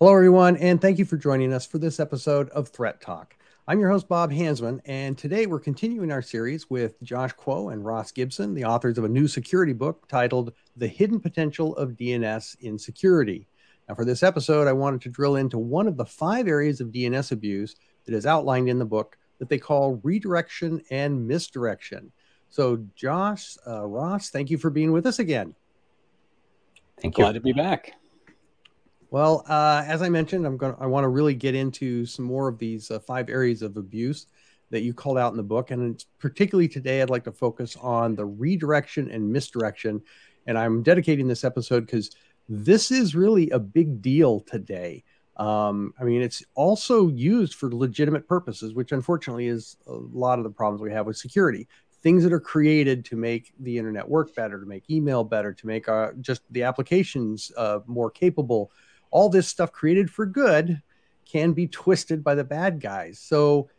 Hello, everyone, and thank you for joining us for this episode of Threat Talk. I'm your host, Bob Hansmann, and today we're continuing our series with Josh Kuo and Ross Gibson, the authors of a new security book titled The Hidden Potential of DNS in Security. Now, for this episode, I wanted to drill into one of the five areas of DNS abuse that is outlined in the book that they call redirection and misdirection. So, Josh, uh, Ross, thank you for being with us again. Thank you. Glad to be back. Well, uh, as I mentioned, I'm going. I want to really get into some more of these uh, five areas of abuse that you called out in the book, and particularly today, I'd like to focus on the redirection and misdirection. And I'm dedicating this episode because this is really a big deal today. Um, I mean, it's also used for legitimate purposes, which unfortunately is a lot of the problems we have with security. Things that are created to make the internet work better, to make email better, to make our, uh, just the applications uh, more capable all this stuff created for good can be twisted by the bad guys. So,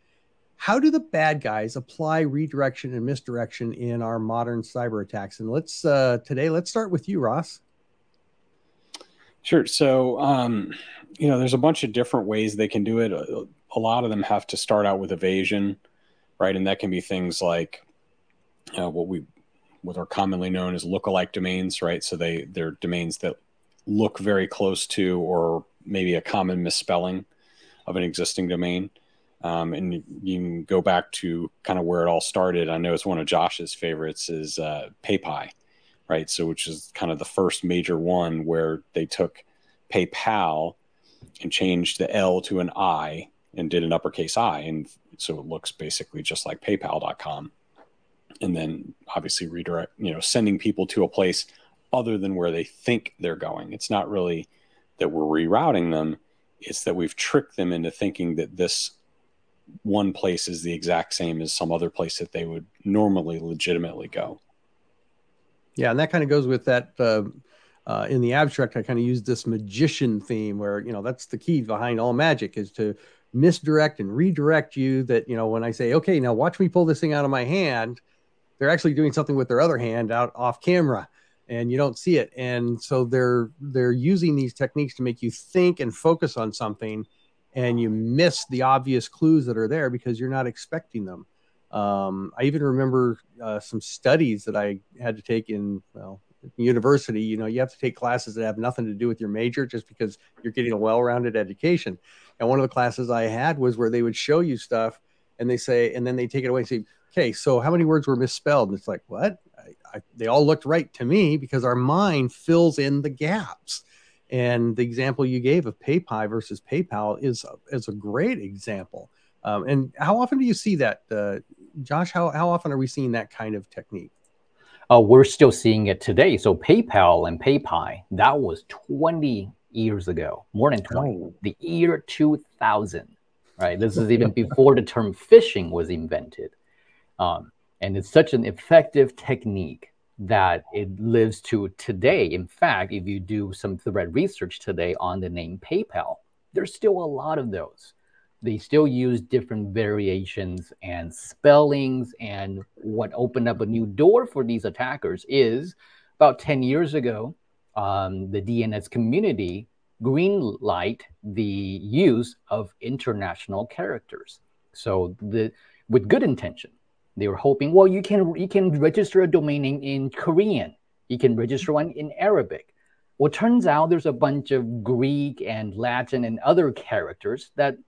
how do the bad guys apply redirection and misdirection in our modern cyber attacks? And let's uh, today, let's start with you, Ross. Sure. So, um, you know, there's a bunch of different ways they can do it. A, a, lot of them have to start out with evasion, right? And that can be things like uh, what we what are commonly known as lookalike domains, right? So they they're domains that look very close to or maybe a common misspelling of an existing domain. Um, and you can go back to kind of where it all started. I know it's one of Josh's favorites is uh, PayPy, right? So which is kind of the first major one where they took PayPal and changed the L to an I and did an uppercase I, and so it looks basically just like PayPal.com. And then obviously redirect, you know, sending people to a place other than where they think they're going. It's not really that we're rerouting them, it's that we've tricked them into thinking that this one place is the exact same as some other place that they would normally legitimately go. Yeah, and that kind of goes with that. Uh, uh, in the abstract, I kind of use this magician theme where, you know, that's the key behind all magic is to misdirect and redirect you. That, you know, when I say, okay, now watch me pull this thing out of my hand, they're actually doing something with their other hand out off camera and you don't see it. And so they're they're using these techniques to make you think and focus on something and you miss the obvious clues that are there because you're not expecting them. Um, i even remember uh, some studies that i had to take in well university. You know you have to take classes that have nothing to do with your major just because you're getting a well-rounded education. And one of the classes i had was where they would show you stuff and they say and then they take it away and say okay so how many words were misspelled? And it's like what I, they all looked right to me because our mind fills in the gaps. And the example you gave of PayPal versus PayPal is is a great example. Um, and how often do you see that, uh, Josh? How how often are we seeing that kind of technique? Uh, we're still seeing it today. So PayPal and PayPal that was 20 years ago, more than 20, oh. the year 2000. Right. This is even before the term phishing was invented. Um, and it's such an effective technique that it lives to today. In fact, if you do some threat research today on the name PayPal, there's still a lot of those. They still use different variations and spellings. And what opened up a new door for these attackers is about 10 years ago, um, the DNS community greenlight the use of international characters. So the with good intention, they were hoping, well, you can you can register a domain name in Korean, you can register one in Arabic. Well, turns out there's a bunch of Greek and Latin and other characters that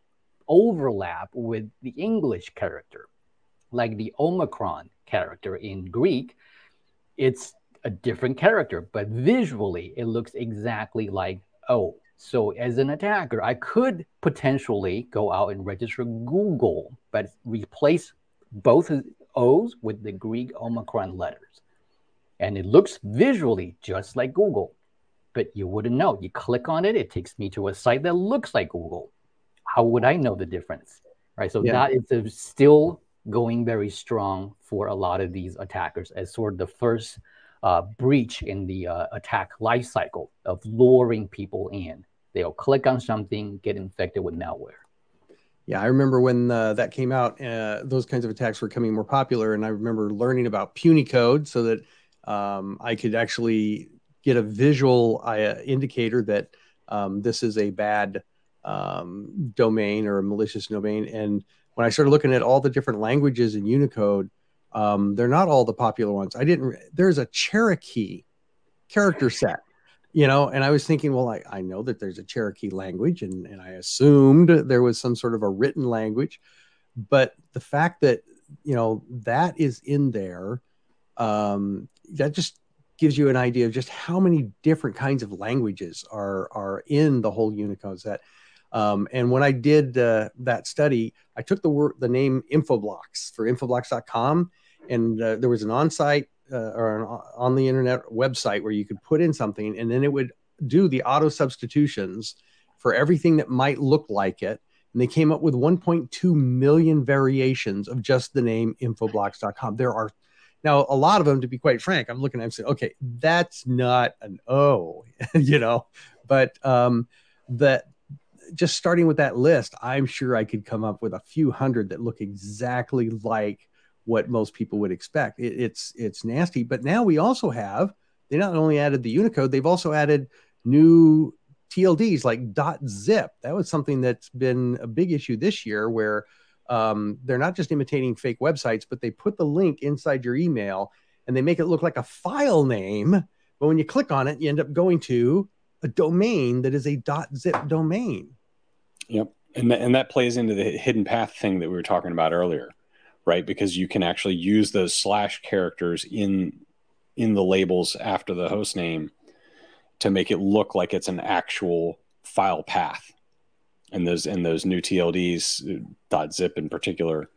overlap with the English character, like the Omicron character in Greek. It's a different character, but visually it looks exactly like O. So as an attacker, I could potentially go out and register Google, but replace both O's with the Greek Omicron letters. And it looks visually just like Google, but you wouldn't know. You click on it, it takes me to a site that looks like Google. How would I know the difference? Right. So yeah. that is still going very strong for a lot of these attackers as sort of the first uh, breach in the uh, attack life cycle of luring people in. They'll click on something, get infected with malware yeah, I remember when uh, that came out, uh, those kinds of attacks were coming more popular. And I remember learning about Punycode so that um, I could actually get a visual uh, indicator that um, this is a bad um, domain or a malicious domain. And when I started looking at all the different languages in Unicode, um, they're not all the popular ones. I didn't. There's a Cherokee character set, you know, and I was thinking, well, I, I know that there's a Cherokee language, and and I assumed there was some sort of a written language, but the fact that you know that is in there, um, that just gives you an idea of just how many different kinds of languages are are in the whole Unicode set. Um, and when I did uh, that study, I took the word the name Infoblox for Infoblox.com, and uh, there was an on-site uh, or an on the internet website where you could put in something, and then it would do the auto substitutions for everything that might look like it. And they came up with 1.2 million variations of just the name Infoblox.com. There are now a lot of them, to be quite frank. I'm looking at them saying, okay, that's not an O, you know, but um, that just starting with that list, I'm sure I could come up with a few hundred that look exactly like what most people would expect. It, it's it's nasty, but now we also have they not only added the Unicode, they've also added new TLDs like .zip. That was something that's been a big issue this year, where um, they're not just imitating fake websites, but they put the link inside your email and they make it look like a file name. But when you click on it, you end up going to a domain that is a .zip domain. Yep. And, th- and that plays into the hidden path thing that we were talking about earlier, right? Because you can actually use those slash characters in in the labels after the host name to make it look like it's an actual file path. And those and those new TLDs .zip in particular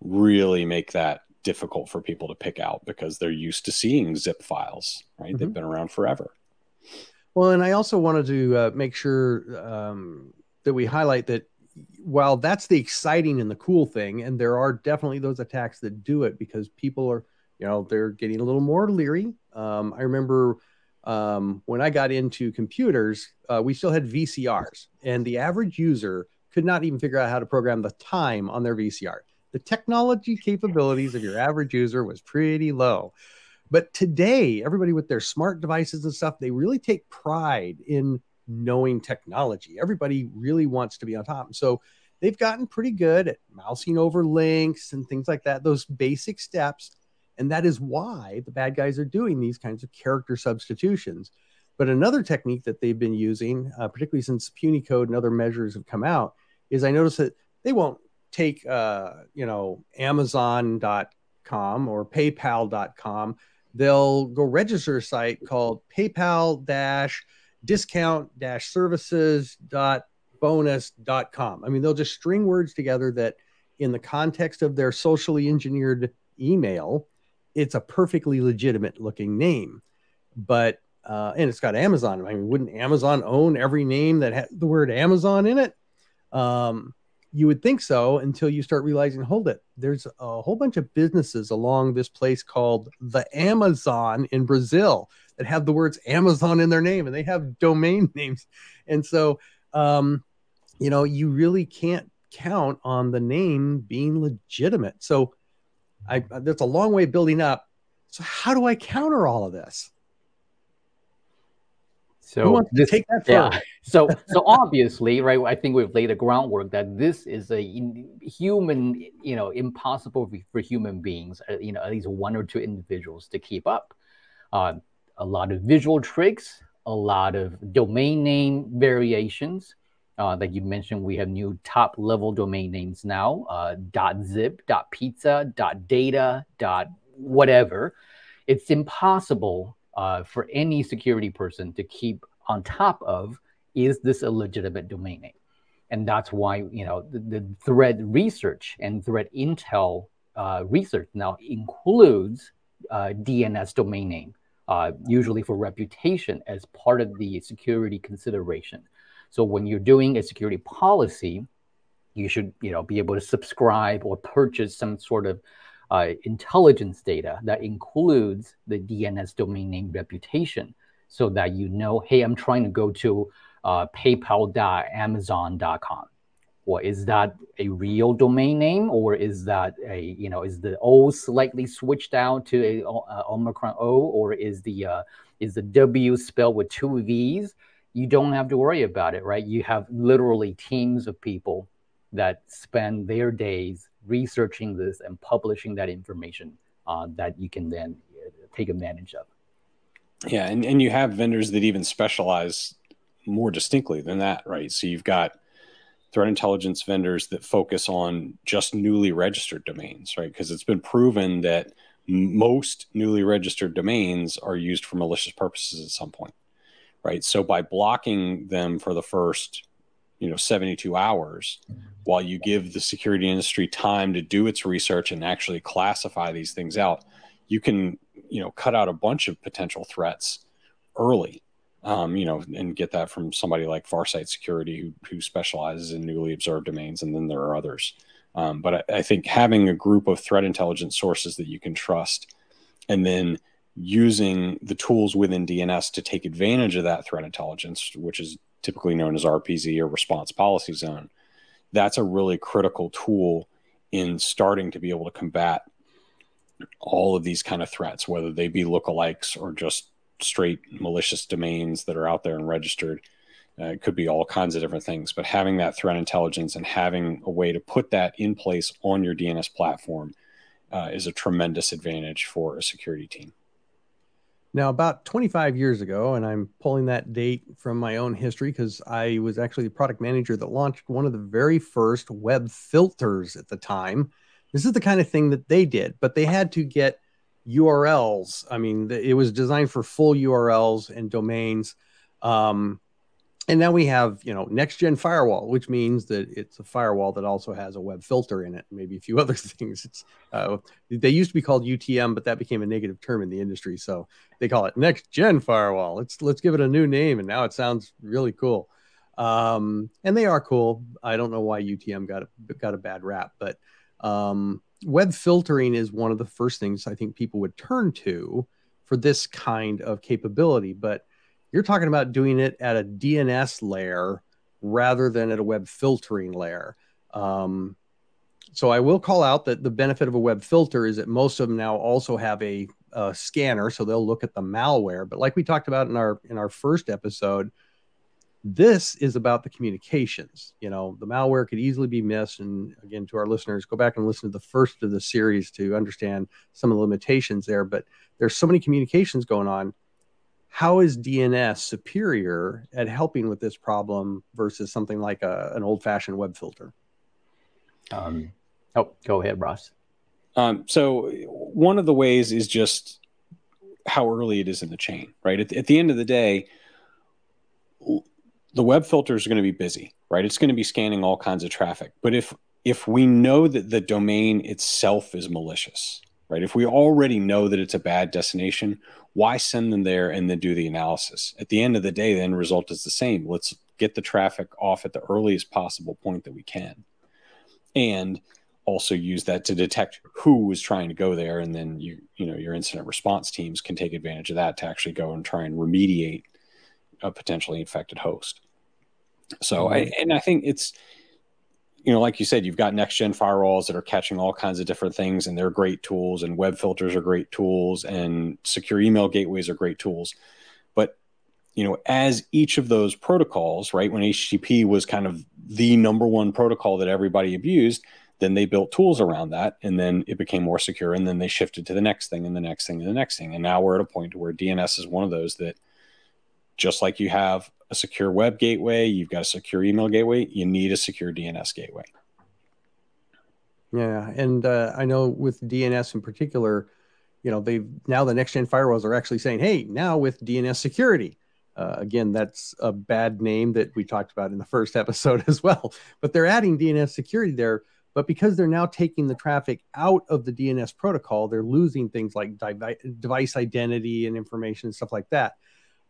really make that difficult for people to pick out because they're used to seeing zip files, right? Mm-hmm. They've been around forever. Well, and I also wanted to uh, make sure um, that we highlight that while that's the exciting and the cool thing, and there are definitely those attacks that do it because people are, you know, they're getting a little more leery. Um, I remember um, when I got into computers, uh, we still had VCRs, and the average user could not even figure out how to program the time on their VCR. The technology capabilities of your average user was pretty low. But today, everybody with their smart devices and stuff, they really take pride in knowing technology. Everybody really wants to be on top. So they've gotten pretty good at mousing over links and things like that, those basic steps. And that is why the bad guys are doing these kinds of character substitutions. But another technique that they've been using, uh, particularly since Punycode and other measures have come out, is I notice that they won't take, uh, you know, Amazon.com or PayPal.com. They'll go register a site called PayPal dash discount services dot bonus dot com. I mean, they'll just string words together that in the context of their socially engineered email, it's a perfectly legitimate looking name. But uh, and it's got Amazon. I mean, wouldn't Amazon own every name that had the word Amazon in it? Um, you would think so until you start realizing, hold it, there's a whole bunch of businesses along this place called the Amazon in Brazil that have the words Amazon in their name and they have domain names. And so, um, you know, you really can't count on the name being legitimate. So, I that's a long way building up. So, how do I counter all of this? So this, take that yeah. so so obviously, right? I think we've laid the groundwork that this is a human, you know, impossible for human beings, uh, you know, at least one or two individuals to keep up. Uh, a lot of visual tricks, a lot of domain name variations. Uh, that you mentioned, we have new top level domain names now uh, .zip, .pizza, .data, .whatever. It's impossible uh, for any security person to keep on top of is this a legitimate domain name? And that's why you know the, the threat research and threat intel uh, research now includes uh, DNS domain name uh, usually for reputation as part of the security consideration. So when you're doing a security policy, you should you know be able to subscribe or purchase some sort of uh, intelligence data that includes the DNS domain name reputation, so that you know, hey, I'm trying to go to uh, PayPal.amazon.com well, is that a real domain name or is that a, you know, is the O slightly switched out to a, a Omicron O or is the, uh, is the W spelled with two V's? you don't have to worry about it, right? You have literally teams of people that spend their days researching this and publishing that information uh, that you can then uh, take advantage of. Yeah, and, and you have vendors that even specialize more distinctly than that, right? So you've got threat intelligence vendors that focus on just newly registered domains, right? Because it's been proven that most newly registered domains are used for malicious purposes at some point, right? So by blocking them for the first, you know, 72 hours, while you give the security industry time to do its research and actually classify these things out, you can, you know, cut out a bunch of potential threats early um, you know, and get that from somebody like Farsight Security, who, who specializes in newly observed domains, and then there are others. Um, but I, I, think having a group of threat intelligence sources that you can trust, and then using the tools within DNS to take advantage of that threat intelligence, which is typically known as RPZ or Response Policy Zone, that's a really critical tool in starting to be able to combat all of these kind of threats, whether they be lookalikes or just straight malicious domains that are out there and registered. Uh, it could be all kinds of different things, but having that threat intelligence and having a way to put that in place on your DNS platform uh, is a tremendous advantage for a security team. Now, about 25 years ago, and I'm pulling that date from my own history because I was actually the product manager that launched one of the very first web filters at the time. This is the kind of thing that they did, but they had to get URLs. I mean, it was designed for full URLs and domains. Um, and now we have, you know, next gen firewall, which means that it's a firewall that also has a web filter in it, maybe a few other things. It's uh, they used to be called UTM, but that became a negative term in the industry, so they call it next gen firewall. Let's let's give it a new name, and now it sounds really cool. Um, and they are cool. I don't know why UTM got a, got a bad rap, but um, web filtering is one of the first things I think people would turn to for this kind of capability. But you're talking about doing it at a DNS layer rather than at a web filtering layer. Um, so I will call out that the benefit of a web filter is that most of them now also have a, a scanner, so they'll look at the malware. But like we talked about in our in our first episode, this is about the communications. You know, the malware could easily be missed. And again, to our listeners, go back and listen to the first of the series to understand some of the limitations there. But there's so many communications going on. How is DNS superior at helping with this problem versus something like a, an old fashioned web filter? Um, oh, go ahead, Ross. Um, so, one of the ways is just how early it is in the chain, right? At, at the end of the day, the web filter is going to be busy, right? It's going to be scanning all kinds of traffic. But if if we know that the domain itself is malicious, right? If we already know that it's a bad destination, why send them there and then do the analysis? At the end of the day, the end result is the same. Let's get the traffic off at the earliest possible point that we can. And also use that to detect who is trying to go there and then you you know your incident response teams can take advantage of that to actually go and try and remediate a potentially infected host. So I mm-hmm. and I think it's you know, like you said, you've got next gen firewalls that are catching all kinds of different things, and they're great tools, and web filters are great tools, and secure email gateways are great tools. But you know, as each of those protocols, right, when HTTP was kind of the number one protocol that everybody abused, then they built tools around that, and then it became more secure, and then they shifted to the next thing, and the next thing, and the next thing, and now we're at a point where DNS is one of those that, just like you have a secure web gateway, you've got a secure email gateway, you need a secure DNS gateway. Yeah, and uh, I know with DNS in particular, you know, they've now the next gen firewalls are actually saying, hey, now with DNS security. Uh, again, that's a bad name that we talked about in the first episode as well. But they're adding DNS security there. But because they're now taking the traffic out of the DNS protocol, they're losing things like device identity and information and stuff like that.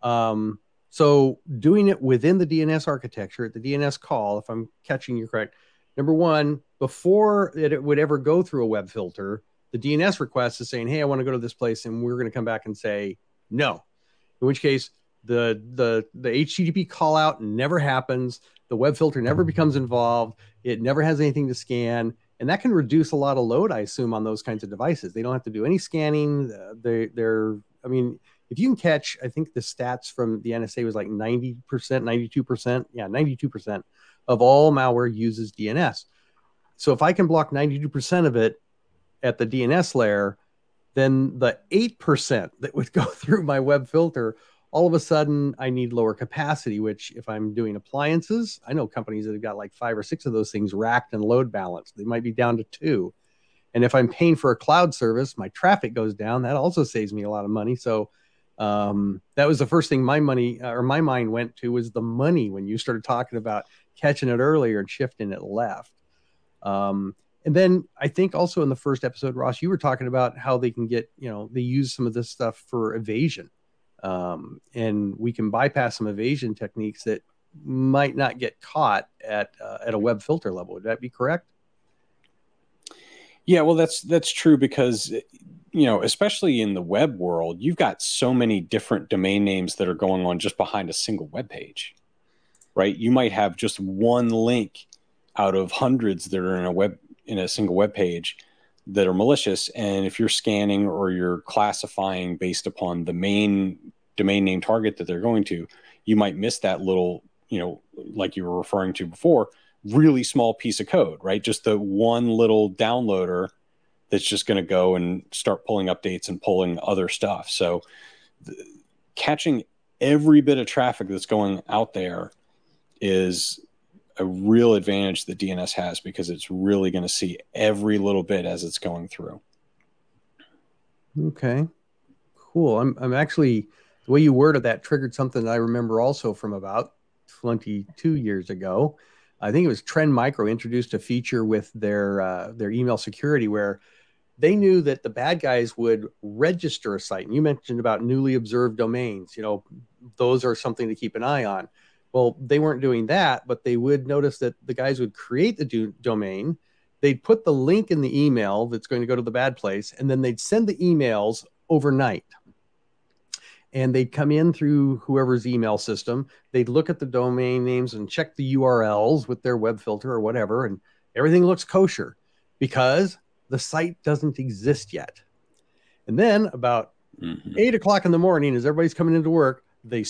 Um, so doing it within the DNS architecture, at the DNS call, if I'm catching you correct, number one, before that it would ever go through a web filter, the DNS request is saying, "Hey, I want to go to this place," and we're going to come back and say no. In which case, the the the HTTP call out never happens. The web filter never becomes involved. It never has anything to scan, and that can reduce a lot of load, I assume, on those kinds of devices. They don't have to do any scanning. Uh, they they're I mean, if you can catch, I think the stats from the NSA was like 90%, 92%, yeah, 92% of all malware uses DNS. So if I can block 92% of it at the DNS layer, then the 8% that would go through my web filter, all of a sudden I need lower capacity, which if I'm doing appliances, I know companies that have got like five or six of those things racked and load balanced. They might be down to two. And if I'm paying for a cloud service, my traffic goes down. That also saves me a lot of money. So um, that was the first thing my money uh, or my mind went to was the money when you started talking about catching it earlier and shifting it left. Um, and then I think also in the first episode, Ross, you were talking about how they can get, you know, they use some of this stuff for evasion. Um, and we can bypass some evasion techniques that might not get caught at uh, at a web filter level. Would that be correct? Yeah, well, that's that's true because you know, especially in the web world, you've got so many different domain names that are going on just behind a single web page, right? You might have just one link out of hundreds that are in a web in a single web page that are malicious, and if you're scanning or you're classifying based upon the main domain name target that they're going to, you might miss that little, you know, like you were referring to before, really small piece of code, right? Just the one little downloader that's just going to go and start pulling updates and pulling other stuff. So catching every bit of traffic that's going out there is a real advantage that DNS has because it's really going to see every little bit as it's going through. Okay. Cool. I'm I'm actually the way you worded that triggered something that I remember also from about 22 years ago. I think it was Trend Micro introduced a feature with their uh, their email security where they knew that the bad guys would register a site. And you mentioned about newly observed domains. You know, those are something to keep an eye on. Well, they weren't doing that, but they would notice that the guys would create the do- domain. They'd put the link in the email that's going to go to the bad place, and then they'd send the emails overnight. And they'd come in through whoever's email system. They'd look at the domain names and check the URLs with their web filter or whatever, and everything looks kosher because the site doesn't exist yet. And then about mm-hmm. eight o'clock in the morning, as everybody's coming into work, they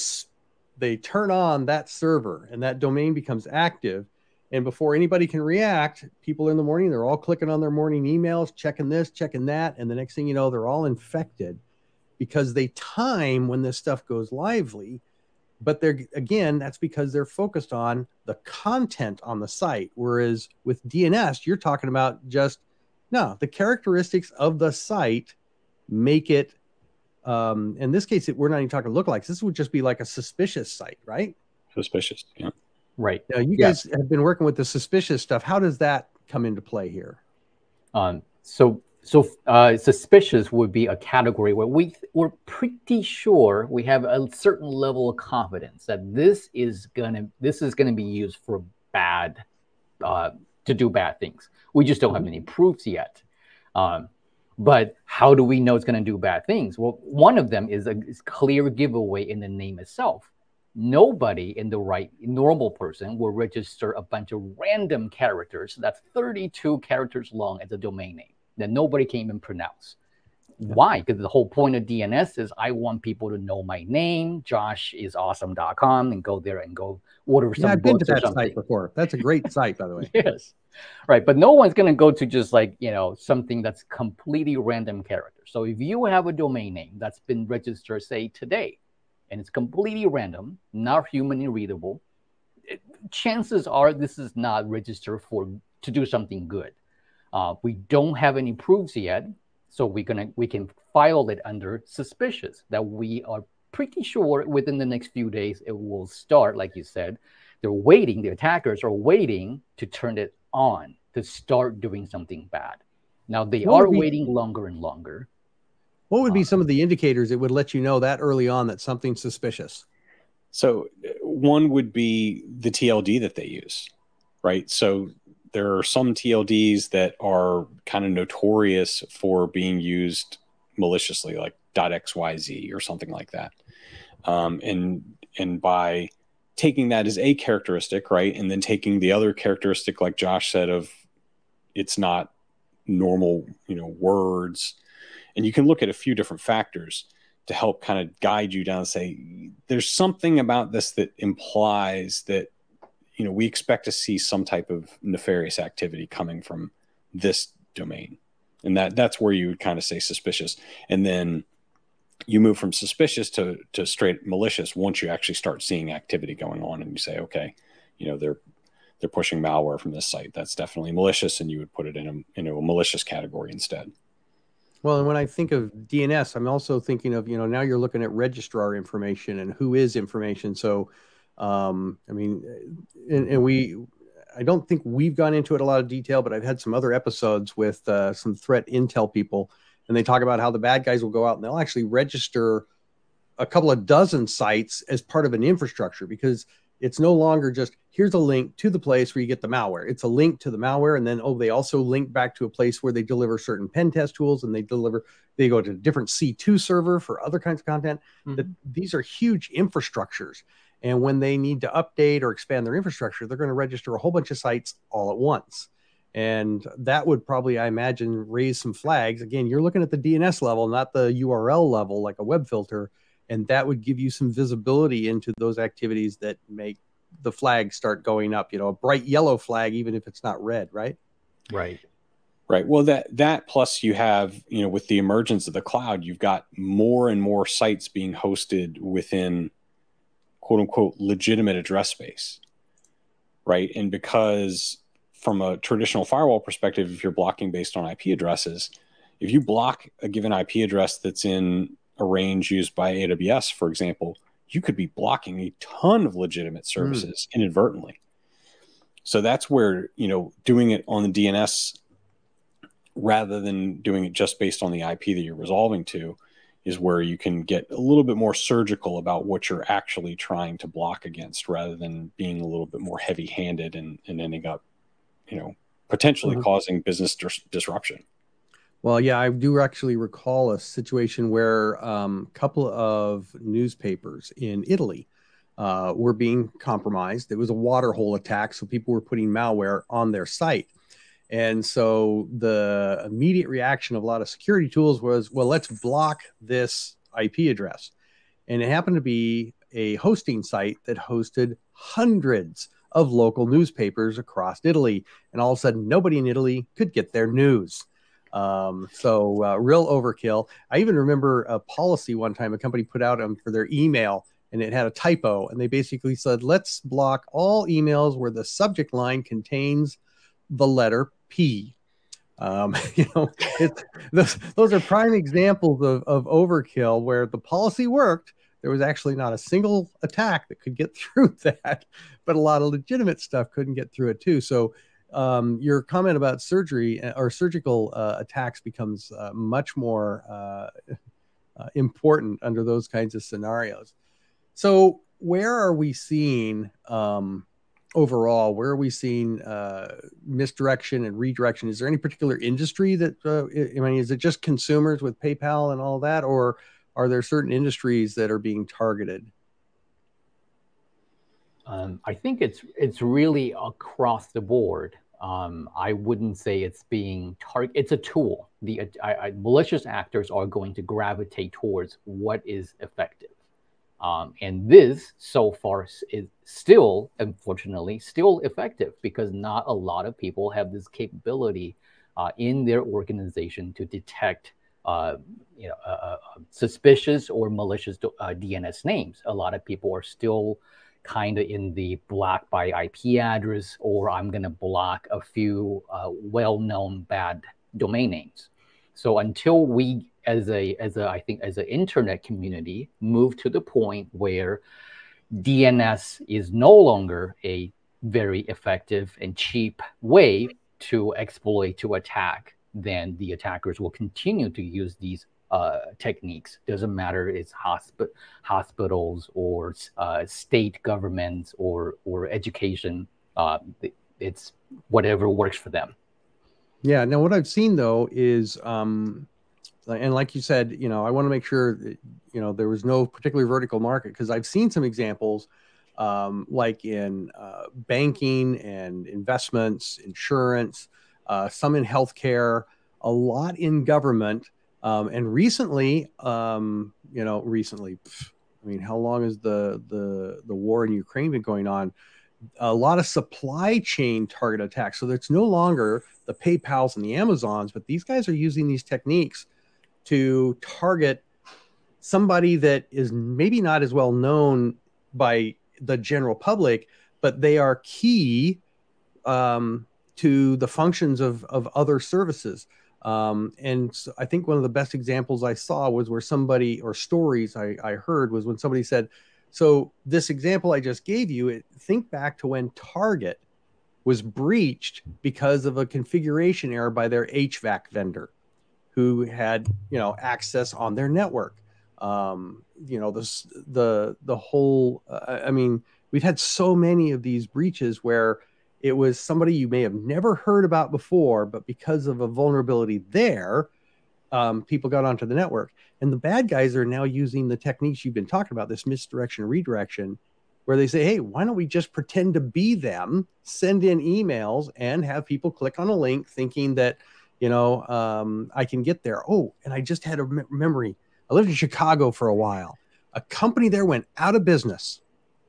they turn on that server and that domain becomes active. And before anybody can react, people in the morning they're all clicking on their morning emails, checking this, checking that, and the next thing you know, they're all infected because they time when this stuff goes lively. But they're again, that's because they're focused on the content on the site. Whereas with DNS, you're talking about just no, the characteristics of the site make it. Um, in this case, it, we're not even talking lookalikes. This would just be like a suspicious site, right? Suspicious, yeah. Right. Now, you yeah. guys have been working with the suspicious stuff. How does that come into play here? Um, so, so uh, suspicious would be a category where we we're pretty sure we have a certain level of confidence that this is gonna this is gonna be used for bad, uh, to do bad things. We just don't have any proofs yet. Um, but how do we know it's going to do bad things? Well, one of them is a is clear giveaway in the name itself. Nobody in the right normal person will register a bunch of random characters that's 32 characters long as a domain name that nobody can even pronounce. Why? Because the whole point of DNS is I want people to know my name, Josh is joshisawesome.com, and go there and go order some yeah, I've been to that site before. That's a great site, by the way. yes. Right. But no one's going to go to just like, you know, something that's completely random character. So if you have a domain name that's been registered, say today, and it's completely random, not humanly readable, it, chances are this is not registered for to do something good. Uh, we don't have any proofs yet so we're gonna we can file it under suspicious that we are pretty sure within the next few days it will start, like you said. They're waiting, the attackers are waiting to turn it on to start doing something bad. Now they what are be, waiting longer and longer. What would be uh, some of the indicators that would let you know that early on that something's suspicious? So one would be the TLD that they use, right? So there are some TLDs that are kind of notorious for being used maliciously, like .xyz or something like that. Um, and and by taking that as a characteristic, right, and then taking the other characteristic, like Josh said, of it's not normal, you know, words, and you can look at a few different factors. to help kind of guide you down and say there's something about this that implies that you know we expect to see some type of nefarious activity coming from this domain. And that that's where you would kind of say suspicious. And then you move from suspicious to to straight malicious once you actually start seeing activity going on and you say okay you know they're they're pushing malware from this site. That's definitely malicious. And you would put it in a, in a malicious category instead. Well, and when I think of DNS, I'm also thinking of, you know, now you're looking at registrar information and WHOIS information. So, um, I mean, and, and, we, I don't think we've gone into it a lot of detail, but I've had some other episodes with uh, some threat intel people, and they talk about how the bad guys will go out and they'll actually register a couple of dozen sites as part of an infrastructure because it's no longer just here's a link to the place where you get the malware. It's a link to the malware, and then oh, they also link back to a place where they deliver certain pen test tools, and they deliver they go to a different C2 server for other kinds of content. Mm-hmm. That these are huge infrastructures, and when they need to update or expand their infrastructure, they're going to register a whole bunch of sites all at once. And that would probably, I imagine, raise some flags. Again, you're looking at the DNS level, not the URL level, like a web filter and that would give you some visibility into those activities that make the flag start going up you know a bright yellow flag even if it's not red right right right well that that plus you have you know with the emergence of the cloud you've got more and more sites being hosted within quote unquote legitimate address space right and because from a traditional firewall perspective if you're blocking based on ip addresses if you block a given ip address that's in a range used by AWS, for example, you could be blocking a ton of legitimate hmm. services mm. inadvertently. So that's where, you know, doing it on the DNS rather than doing it just based on the IP that you're resolving to is where you can get a little bit more surgical about what you're actually trying to block against rather than being a little bit more heavy handed and, and ending up, you know, potentially mm-hmm. causing business dis- disruption. Well, yeah, I do actually recall a situation where a um, couple of newspapers in Italy uh, were being compromised. It was a water hole attack, so people were putting malware on their site. And so the immediate reaction of a lot of security tools was, well, let's block this IP address. And it happened to be a hosting site that hosted hundreds of local newspapers across Italy. And all of a sudden, nobody in Italy could get their news. Um, so uh, real overkill. I even remember a policy one time a company put out um, for their email and it had a typo and they basically said, let's block all emails where the subject line contains the letter P. Um, you know, those, those are prime examples of, of overkill where the policy worked. There was actually not a single attack that could get through that, but a lot of legitimate stuff couldn't get through it too. So um, your comment about surgery uh, or surgical uh, attacks becomes uh, much more uh, uh, important under those kinds of scenarios. So, where are we seeing um, overall? Where are we seeing uh, misdirection and redirection? Is there any particular industry that I mean, is it just consumers with PayPal and all that, or are there certain industries that are being targeted? Um, I think it's it's really across the board um, I wouldn't say it's being target. It's a tool. The I, I, malicious actors are going to gravitate towards what is effective, um, and this so far is still, unfortunately, still effective because not a lot of people have this capability uh, in their organization to detect. Uh, you know, uh, suspicious or malicious DNS uh, names. A lot of people are still kind of in the block by IP address, or I'm going to block a few uh, well-known bad domain names. So until we, as a as a I think as an internet community, move to the point where DNS is no longer a very effective and cheap way to exploit to attack, then the attackers will continue to use these uh, techniques. Doesn't matter it's hosp- hospitals or uh, state governments or or education. Uh, it's whatever works for them. Yeah. Now, what I've seen though is, um, and like you said, you know, I want to make sure that, you know there was no particular vertical market because I've seen some examples. Um, like in uh, banking and investments, insurance, uh, some in healthcare, a lot in government, Um, and recently, um, you know, recently, I mean, how long has the the the war in Ukraine been going on? A lot of supply chain target attacks. So it's no longer the PayPal's and the Amazons, but these guys are using these techniques to target somebody that is maybe not as well known by the general public, but they are key um, to the functions of, of other services. Um, and so I think one of the best examples I saw was where somebody or stories I, I heard was when somebody said, So, this example I just gave you, it, think back to when Target was breached because of a configuration error by their HVAC vendor who had, you know, access on their network. Um, you know, this, the, the whole, uh, I mean, we've had so many of these breaches where it was somebody you may have never heard about before, but because of a vulnerability there, um, people got onto the network. And the bad guys are now using the techniques you've been talking about, this misdirection, redirection, where they say, hey, why don't we just pretend to be them, send in emails, and have people click on a link thinking that, you know, um, I can get there. Oh, and I just had a me- memory. I lived in Chicago for a while. A company there went out of business.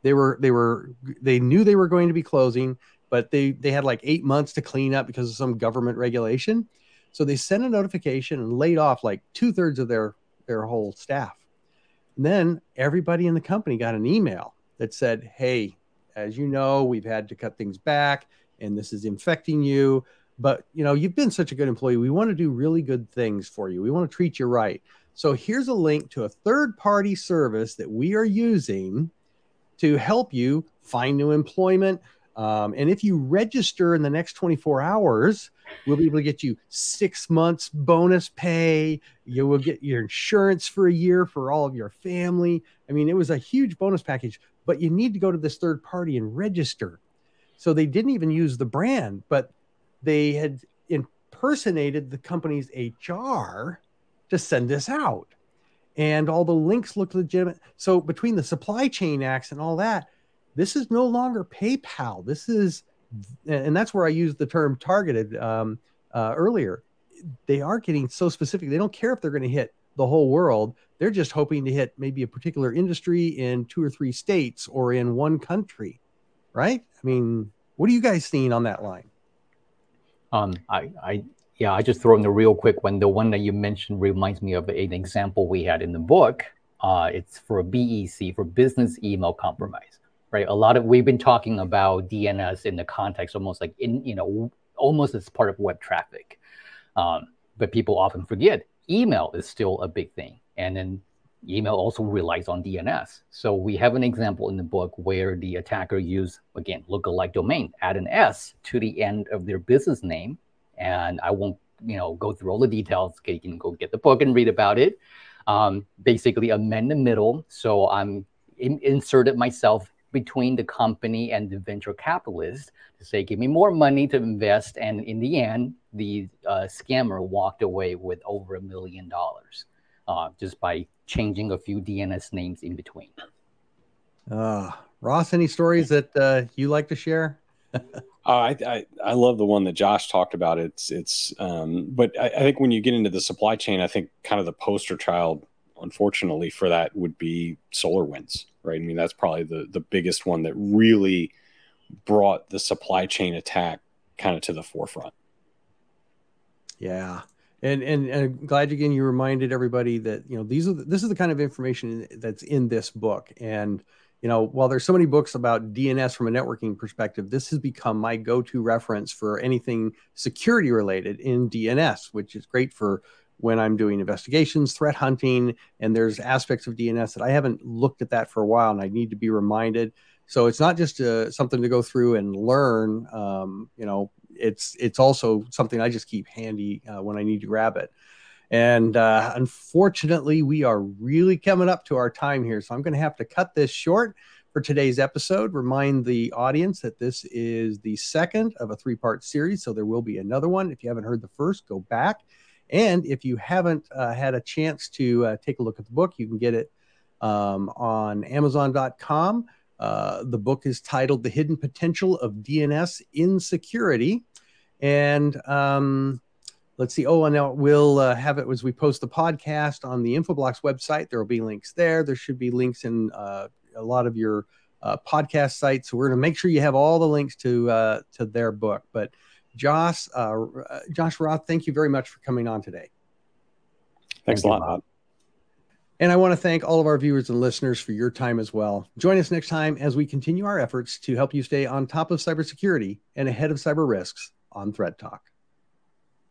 They were, they were, they knew they were going to be closing but they they had like eight months to clean up because of some government regulation. So they sent a notification and laid off like two thirds of their their whole staff. And then everybody in the company got an email that said, "Hey, as you know, we've had to cut things back, and this is infecting you. But you know, you've been such a good employee. We want to do really good things for you. We want to treat you right. So here's a link to a third-party service that we are using to help you find new employment, um, and if you register in the next 24 hours, we'll be able to get you six months bonus pay. You will get your insurance for a year for all of your family. I mean, it was a huge bonus package, but you need to go to this third party and register. So they didn't even use the brand, but they had impersonated the company's HR to send this out. And all the links look legitimate. So between the supply chain acts and all that, this is no longer PayPal. This is, and that's where I used the term targeted um, uh, earlier. They are getting so specific. They don't care if they're going to hit the whole world. They're just hoping to hit maybe a particular industry in two or three states or in one country, right? I mean, what are you guys seeing on that line? Um, I, I, yeah, I just throw in the real quick one. The one that you mentioned reminds me of an example we had in the book. Uh, it's for BEC, for business email compromise right? A lot of we've been talking about DNS in the context almost like in you know almost as part of web traffic, um, but people often forget email is still a big thing, and then email also relies on DNS. So we have an example in the book where the attacker used again lookalike domain, add an S to the end of their business name, and I won't you know go through all the details. Okay, you can go get the book and read about it. Um, basically amend the middle. So I'm in, inserted myself between the company and the venture capitalist to say, give me more money to invest. And in the end, the uh, scammer walked away with over a million dollars uh, just by changing a few DNS names in between. Uh, Ross, any stories that uh, you like to share? Uh, I, I, I love the one that Josh talked about. It's it's um, but I, I, think when you get into the supply chain, I think kind of the poster child, unfortunately, for that would be SolarWinds, right? I mean, that's probably the the biggest one that really brought the supply chain attack kind of to the forefront. Yeah. And, and, and glad again you reminded everybody that you know these are the, this is the kind of information that's in this book and you know while there's so many books about DNS from a networking perspective this has become my go-to reference for anything security related in DNS which is great for when I'm doing investigations, threat hunting, and there's aspects of DNS that I haven't looked at that for a while, and I need to be reminded. So it's not just uh, something to go through and learn. Um, you know, it's it's also something I just keep handy uh, when I need to grab it. And uh, unfortunately, we are really coming up to our time here, so I'm going to have to cut this short for today's episode. Remind the audience that this is the second of a three-part series, so there will be another one. If you haven't heard the first, go back and if you haven't uh, had a chance to uh, take a look at the book, you can get it um, on Amazon.com. Uh, the book is titled The Hidden Potential of DNS in Security. And um, let's see. Oh, and now we'll uh, have it as we post the podcast on the Infoblox website. There will be links there. There should be links in uh, a lot of your uh, podcast sites. So we're going to make sure you have all the links to uh, to their book. But Josh, uh, Josh Ross, thank you very much for coming on today. Thanks thank a lot. And I want to thank all of our viewers and listeners for your time as well. Join us next time as we continue our efforts to help you stay on top of cybersecurity and ahead of cyber risks on Threat Talk.